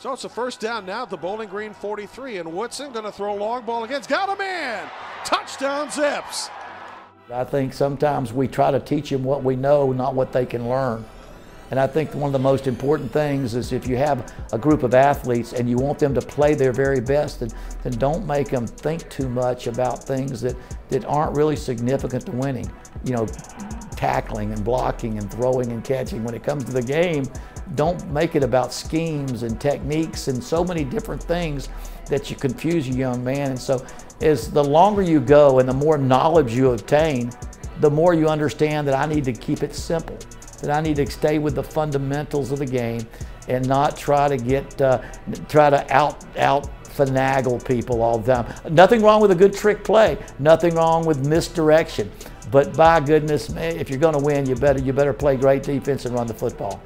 So it's a first down now at the Bowling Green 43, and Woodson going to throw a long ball again. Got a man! Touchdown Zips! I think sometimes we try to teach them what we know, not what they can learn. And I think one of the most important things is if you have a group of athletes and you want them to play their very best, then, then don't make them think too much about things that, that aren't really significant to winning. You know, tackling and blocking and throwing and catching. When it comes to the game, don't make it about schemes and techniques and so many different things that you confuse a young man. And so as the longer you go and the more knowledge you obtain, the more you understand that I need to keep it simple, that I need to stay with the fundamentals of the game and not try to get, uh, try to out, out finagle people all the time. Nothing wrong with a good trick play, nothing wrong with misdirection. But by goodness, man, if you're going to win, you better you better play great defense and run the football.